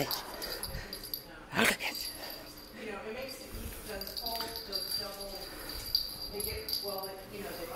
at it. Look at it. You know, it makes it because all the double, they get, well, you know, they